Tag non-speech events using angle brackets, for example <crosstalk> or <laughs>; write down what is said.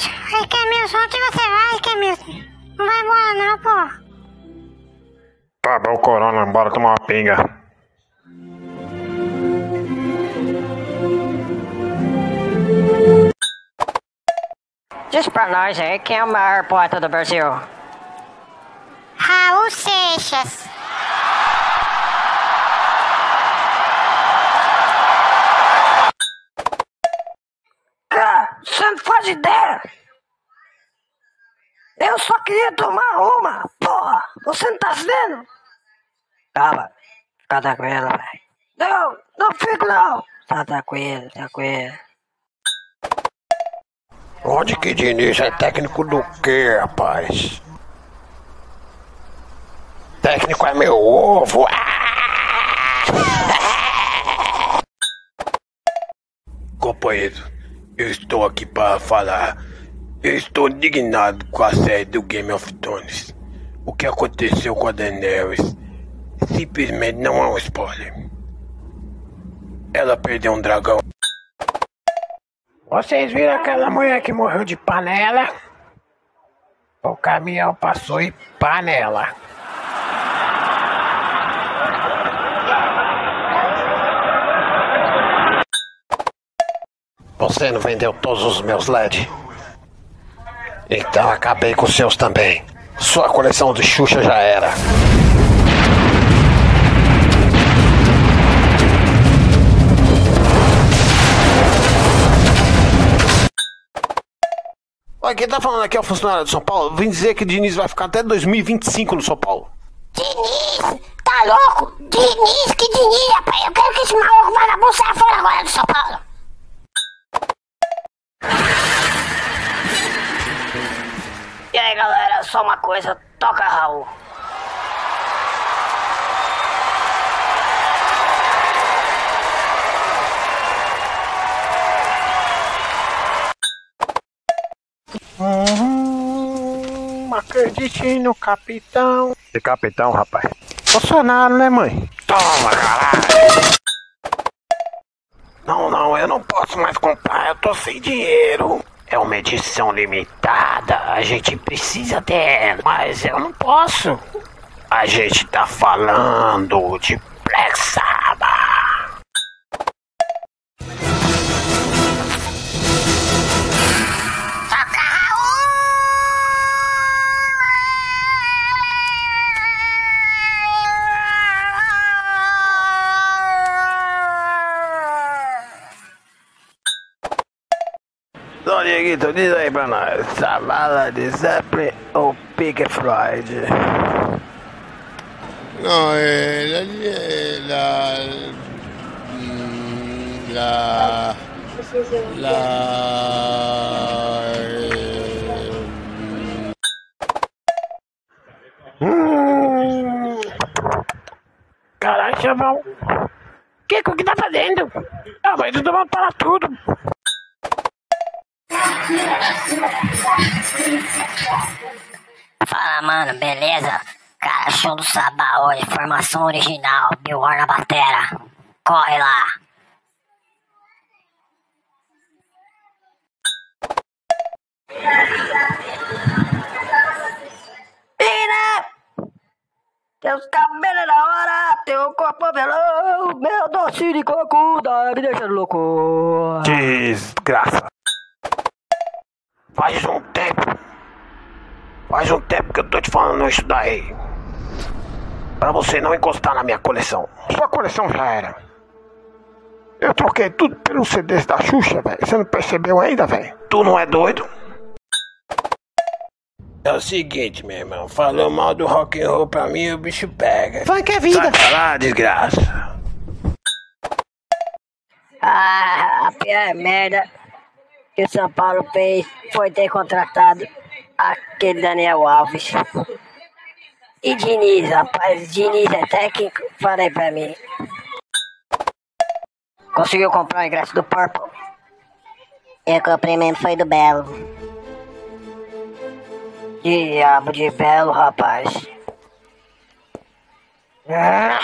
Kemilson. Ai, Kemilson, onde você vai, Kemilson? Não vai embora não, pô. Acabou o corona, bora tomar uma pinga. Diz pra nós aí quem é o maior poeta do Brasil. Raul Seixas. Faz ideia. Eu só queria tomar uma, porra. Você não tá vendo? Calma, fica tranquilo, velho. Não, não fico não. Tá tranquilo, tranquilo. Onde que Diniz é técnico do quê, rapaz? Técnico é meu ovo. <laughs> Companheiro, eu estou aqui para falar. Eu estou indignado com a série do Game of Thrones. O que aconteceu com a Daenerys simplesmente não é um spoiler. Ela perdeu um dragão. Vocês viram aquela mulher que morreu de panela? O caminhão passou e panela. Você não vendeu todos os meus LED? Então acabei com os seus também. Sua coleção de Xuxa já era. Olha, quem tá falando aqui é o funcionário de São Paulo. Vim dizer que o Diniz vai ficar até 2025 no São Paulo. Diniz, tá louco? Diniz, que Diniz, rapaz. Eu quero que esse maluco vagabundo saia fora agora do São Paulo. Aí galera, só uma coisa, toca Raul. Hum, acredite no capitão. Que capitão, rapaz? Bolsonaro, né, mãe? Toma, caralho! Não, não, eu não posso mais comprar, eu tô sem dinheiro. É uma edição limitada, a gente precisa dela, mas eu não posso. A gente tá falando de Black Dieguito, diz aí pra nós. Zavala de Zeppelin ou Pink Floyd? No, eh, la, la, mm, la, eh, Hum. Caralho, chavão. Que, o que tá fazendo? Ah, mas tu vai parar tudo. Fala mano, beleza? Cara, show do Sabá hoje, formação original, Bill War na batera. Corre lá. Ira! Teus cabelos da hora, teu corpo velão, meu doce de coco, tá me deixando louco. Desgraça. Faz um tempo. Faz um tempo que eu tô te falando isso daí. Pra você não encostar na minha coleção. Sua coleção já era. Eu troquei tudo pelos CDs da Xuxa, velho. Você não percebeu ainda, velho? Tu não é doido? É o seguinte, meu irmão. Falou mal do rock and roll pra mim, o bicho pega. Funk é vida. Sai pra lá, desgraça. Ah, a pior merda que o São Paulo fez foi ter contratado aquele Daniel Alves. E Diniz, rapaz, Diniz é técnico, falei pra mim. Conseguiu comprar o ingresso do Purple? Eu comprei mesmo, foi do Belo. Diabo de Belo, rapaz. Ah,